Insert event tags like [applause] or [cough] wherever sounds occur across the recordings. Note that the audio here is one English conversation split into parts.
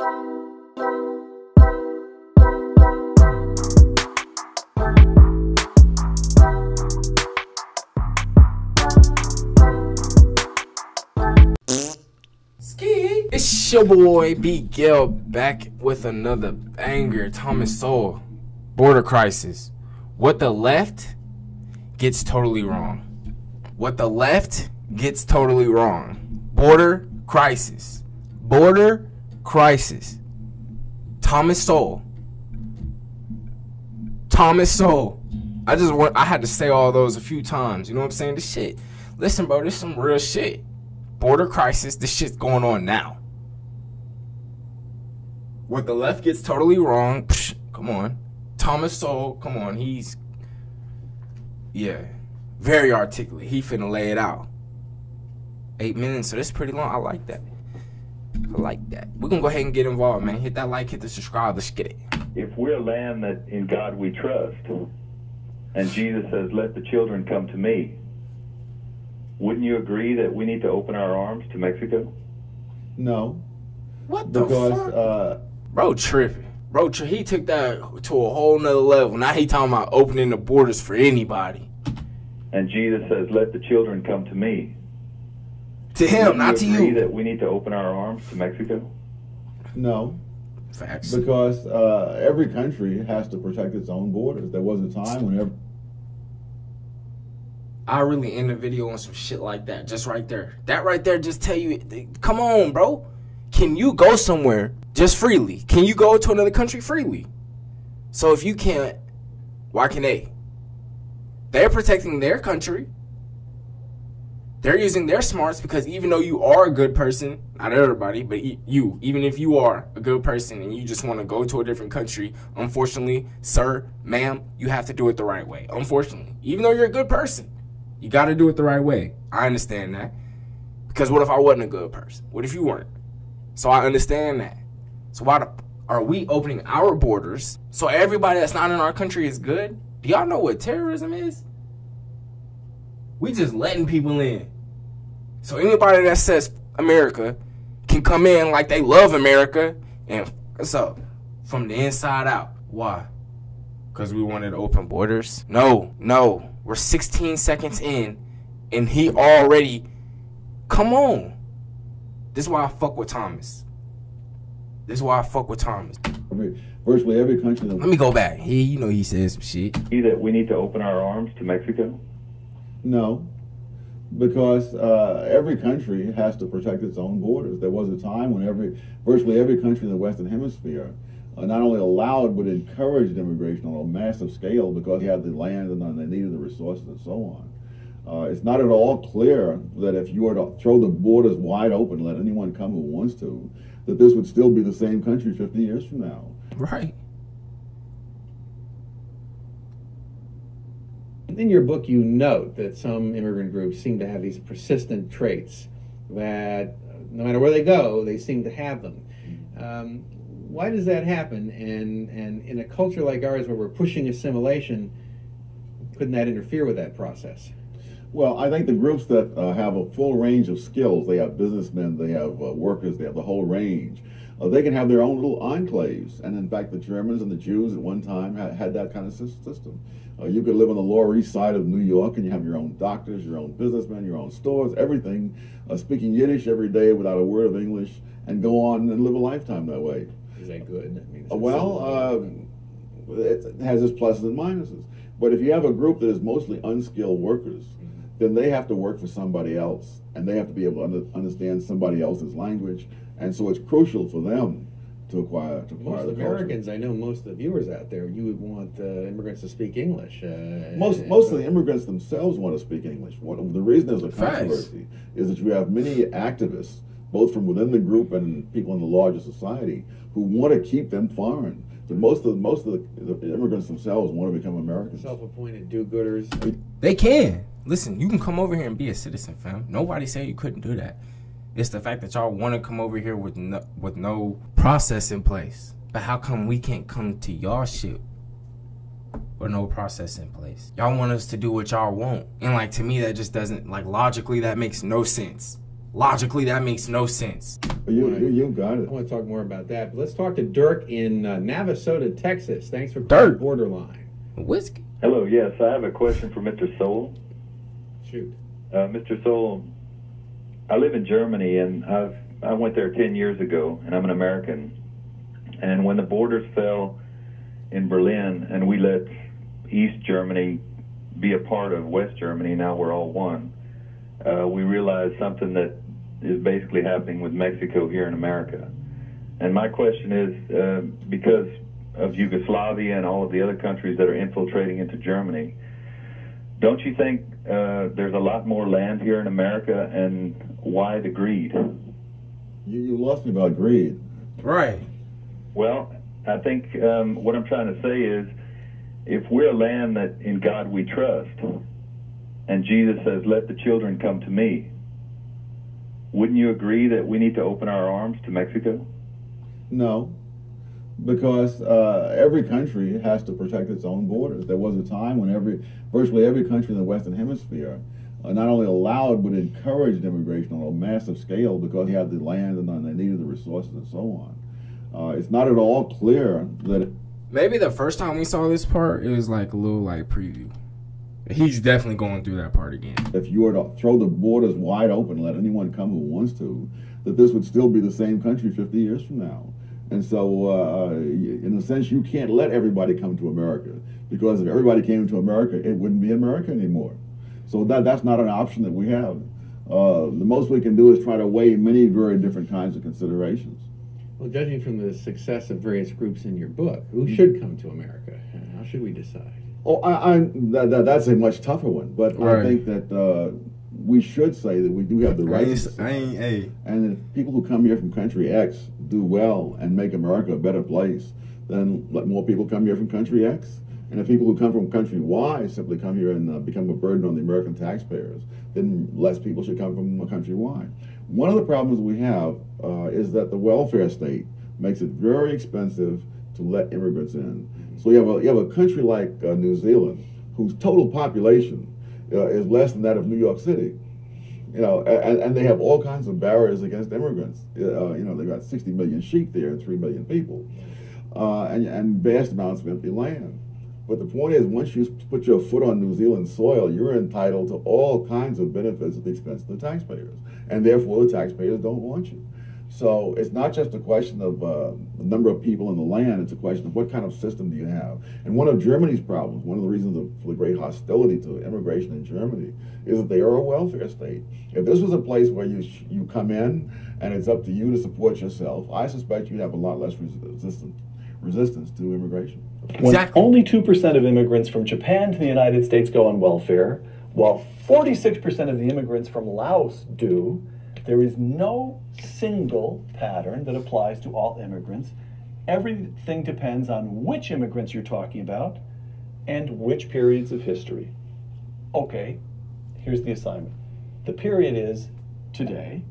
It's your boy B Giv back with another banger. Thomas Sowell, Border Crisis. What the left gets totally wrong. What the left gets totally wrong. Border Crisis. Border Crisis. Thomas Sowell. Thomas Sowell. I just want I had to say all those a few times. You know what I'm saying? This shit. Listen, bro, this some real shit. Border crisis, this shit's going on now. What the left gets totally wrong, psh, come on. Thomas Sowell, come on, he's yeah, very articulate. He finna lay it out. Eight minutes, so that's pretty long. I like that. I like that. We're gonna go ahead and get involved, man. Hit that like, hit the subscribe. Let's get it. if we're a land that in God we trust, and Jesus says, "Let the children come to me," wouldn't you agree that we need to open our arms to Mexico? No, What the because fuck? uh, Bro, tripping. Bro, he took that to a whole nother level. Now he talking about opening the borders for anybody. And Jesus says, "Let the children come to me." To him, Wouldn't to you you. that we need to open our arms to Mexico? no, Facts. because uh, every country has to protect its own borders. There was a time when every, I really end the video on some shit like that, just right there. That right there just tell you, come on, bro. Can you go somewhere just freely? Can you go to another country freely? So if you can't, why can they? They're protecting their country. They're using their smarts because even though you are a good person, not everybody, but you, even if you are a good person and you just want to go to a different country, unfortunately, sir, ma'am, you have to do it the right way. Unfortunately, even though you're a good person, you got to do it the right way. I understand that. Because what if I wasn't a good person? What if you weren't? So I understand that. So why the, are we opening our borders so everybody that's not in our country is good? Do y'all know what terrorism is? We just letting people in. So anybody that says America can come in like they love America and what's up from the inside out. Why? Because we wanted open borders? No, no. We're 16 seconds in and he already. Come on. This is why I fuck with Thomas. This is why I fuck with Thomas. every virtually every country. in Let me go back. He, you know, he said some shit. Agree that we need to open our arms to Mexico? No, because uh, every country has to protect its own borders. There was a time when every, virtually every country in the Western Hemisphere uh, not only allowed but encouraged immigration on a massive scale because they had the land and they needed the resources and so on. Uh, it's not at all clear that if you were to throw the borders wide open, let anyone come who wants to, that this would still be the same country 50 years from now. Right. In your book, you note that some immigrant groups seem to have these persistent traits that no matter where they go, they seem to have them. Um, why does that happen? And, and in a culture like ours where we're pushing assimilation, couldn't that interfere with that process? Well, I think the groups that uh, have a full range of skills, they have businessmen, they have uh, workers, they have the whole range. Uh, they can have their own little enclaves. And in fact, the Germans and the Jews at one time had, had that kind of system. Uh, you could live on the Lower East Side of New York and you have your own doctors, your own businessmen, your own stores, everything, uh, speaking Yiddish every day without a word of English, and go on and live a lifetime that way. Is that good? I mean, Uh, Well, uh, it has its pluses and minuses. But if you have a group that is mostly unskilled workers, then they have to work for somebody else, and they have to be able to under, understand somebody else's language, and so it's crucial for them to acquire to acquire most the Americans, I know most of the viewers out there, you would want uh, immigrants to speak English. Uh, Most most of the immigrants themselves want to speak English. One the reason there's a Facts. controversy is that you have many activists, both from within the group and people in the larger society, who want to keep them foreign. But most of most of the, the immigrants themselves want to become Americans. self-appointed do-gooders. They can. Listen, you can come over here and be a citizen, fam. Nobody said you couldn't do that. It's the fact that y'all want to come over here with no, with no process in place. But how come we can't come to y'all shit with no process in place? Y'all want us to do what y'all want. And like to me that just doesn't like logically that makes no sense. Logically, that makes no sense. You, you, you got I want to talk more about that. But let's talk to Dirk in uh, Navasota, Texas. Thanks for Dirk. Borderline. Whiskey. Hello, yes, I have a question for Mr. Sowell. Shoot. Uh, Mr. Sowell, I live in Germany, and I've I went there ten years ago, and I'm an American. And when the borders fell in Berlin, and we let East Germany be a part of West Germany, now we're all one. Uh, we realized something that is basically happening with Mexico here in America. And my question is, uh, because of Yugoslavia and all of the other countries that are infiltrating into Germany, don't you think uh, there's a lot more land here in America, and why the greed? You, you lost me about greed. Right. Well, I think um, what I'm trying to say is, if we're a land that in God we trust, and Jesus says, "Let the children come to me," wouldn't you agree that we need to open our arms to Mexico? No, because uh, every country has to protect its own borders. There was a time when every, virtually every country in the Western Hemisphere, uh, not only allowed but encouraged immigration on a massive scale because they had the land and they needed the resources and so on. Uh, it's not at all clear that Maybe the first time we saw this part, it was like a little like preview. He's definitely going through that part again. if you were to throw the borders wide open, let anyone come who wants to, that this would still be the same country 50 years from now. And so, uh, in a sense, you can't let everybody come to America because if everybody came to America, it wouldn't be America anymore. So that that's not an option that we have. Uh, the most we can do is try to weigh many very different kinds of considerations. Well, judging from the success of various groups in your book, who should come to America? How should we decide? Oh, I, I that, that, that's a much tougher one, but I think that uh, we should say that we do have the I right. to ain't. I ain't, hey. And if people who come here from country X do well and make America a better place, then let more people come here from country X. And if people who come from country Y simply come here and uh, become a burden on the American taxpayers, then less people should come from country Y. One of the problems we have uh, is that the welfare state makes it very expensive to let immigrants in. So you have a, you have a country like uh, New Zealand, whose total population uh, is less than that of New York City you know, and, and they have all kinds of barriers against immigrants. Uh, you know, they've got 60 million sheep there and 3 million people, uh, and, and vast amounts of empty land. But the point is, once you put your foot on New Zealand soil, you're entitled to all kinds of benefits at the expense of the taxpayers, and therefore the taxpayers don't want you. So it's not just a question of uh, the number of people in the land, it's a question of what kind of system do you have. And one of Germany's problems, one of the reasons of, for the great hostility to immigration in Germany, is that they are a welfare state. If this was a place where you, sh- you come in and it's up to you to support yourself, I suspect you'd have a lot less resistance, resistance to immigration. When Exactly. only 2% of immigrants from Japan to the United States go on welfare, while 46% of the immigrants from Laos do, there is no single pattern that applies to all immigrants. Everything depends on which immigrants you're talking about and which periods of history. Okay, here's the assignment. The period is today,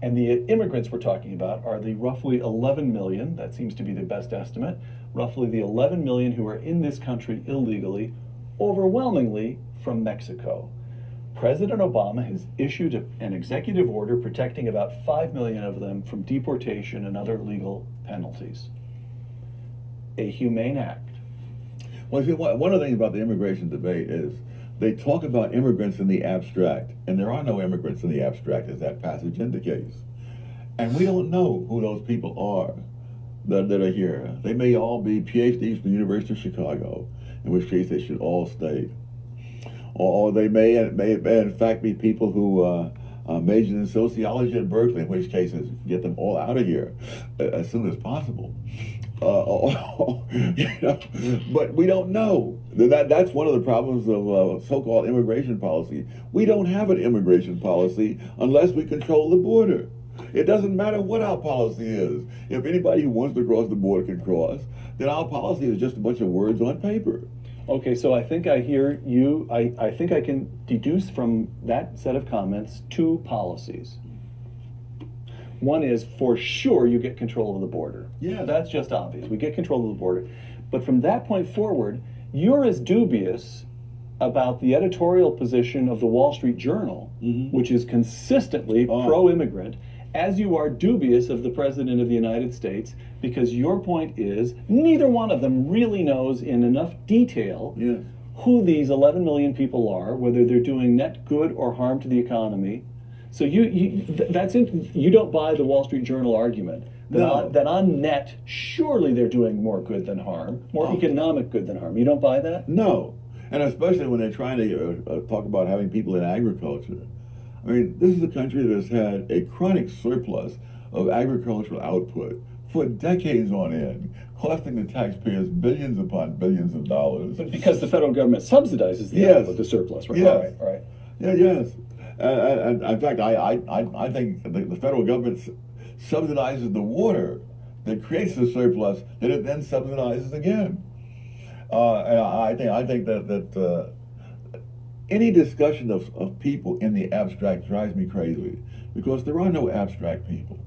and the immigrants we're talking about are the roughly 11 million, that seems to be the best estimate, roughly the 11 million who are in this country illegally, overwhelmingly from Mexico. President Obama has issued an executive order protecting about 5 million of them from deportation and other legal penalties. A humane act. Well, see, one one of the things about the immigration debate is they talk about immigrants in the abstract, and there are no immigrants in the abstract, as that passage indicates. And we don't know who those people are that, that are here. They may all be PhDs from the University of Chicago, in which case they should all stay. Or they may, may, may in fact be people who uh, uh, majored in sociology at Berkeley, in which cases get them all out of here uh, as soon as possible. Uh, [laughs] you know, but we don't know. That that's one of the problems of uh, so-called immigration policy. We don't have an immigration policy unless we control the border. It doesn't matter what our policy is. If anybody who wants to cross the border can cross, then our policy is just a bunch of words on paper. Okay, so I think I hear you, I, I think I can deduce from that set of comments two policies. One is for sure you get control of the border. Yeah. That's just obvious. We get control of the border. But from that point forward, you're as dubious about the editorial position of the Wall Street Journal, mm-hmm. which is consistently Oh. pro immigrant, as you are dubious of the President of the United States, because your point is neither one of them really knows in enough detail who these 11 million people are, whether they're doing net good or harm to the economy. So you, you th- that's in, you don't buy the Wall Street Journal argument that, No. on, that on net surely they're doing more good than harm, more Oh. economic good than harm. You don't buy that? No, and especially when they're trying to uh, uh, talk about having people in agriculture. I mean, this is a country that has had a chronic surplus of agricultural output for decades on end, costing the taxpayers billions upon billions of dollars. But because the federal government subsidizes the Yes. output, the surplus, right? Yes. All right, all right. Yeah, yes. Uh, and in fact, I, I, I, think the, the federal government subsidizes the water that creates the surplus that it then subsidizes again. Uh, and I I think I think that that uh, any discussion of, of people in the abstract drives me crazy because there are no abstract people.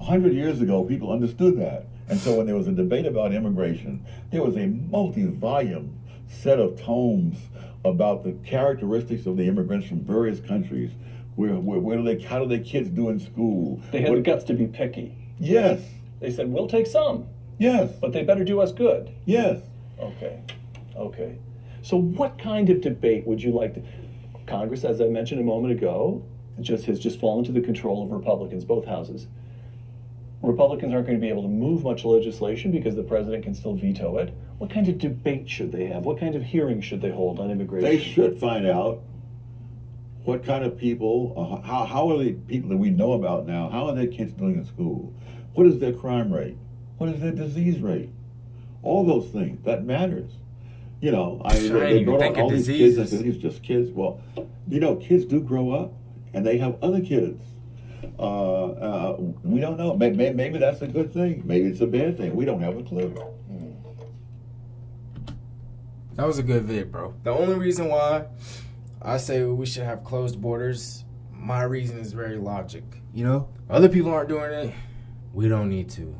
A hundred years ago, people understood that, and so when there was a debate about immigration, there was a multi-volume set of tomes about the characteristics of the immigrants from various countries. Where, where, where do they, how do their kids do in school? They had What- the guts to be picky. Yes, They said, we'll take some, yes, but they better do us good. yes. Okay, okay. So, what kind of debate would you like to? Congress, as I mentioned a moment ago, just has just fallen to the control of Republicans, both houses. Republicans aren't going to be able to move much legislation because the president can still veto it. What kind of debate should they have? What kind of hearing should they hold on immigration? They should find out what kind of people, uh, how, how are the people that we know about now, how are their kids doing in school? What is their crime rate? What is their disease rate? All those things, that matters. You know, I, Sure, I they even brought think out of all these kids, I said, these are just kids. Well, you know, kids do grow up and they have other kids. Uh, uh, we don't know. Maybe, maybe that's a good thing. Maybe it's a bad thing. We don't have a clue. That was a good vid, bro. The only reason why I say we should have closed borders, my reason is very logic. You know, other people aren't doing it. We don't need to.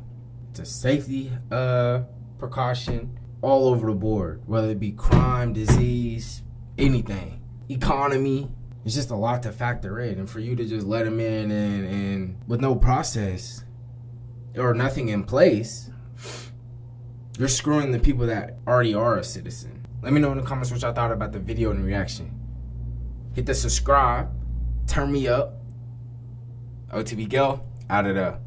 It's a safety uh precaution all over the board, whether it be crime, disease, anything, economy. It's just a lot to factor in, and for you to just let them in and, and with no process or nothing in place, you're screwing the people that already are a citizen. Let me know in the comments what y'all thought about the video and reaction. Hit the subscribe, turn me up. OTB Giv, out of there.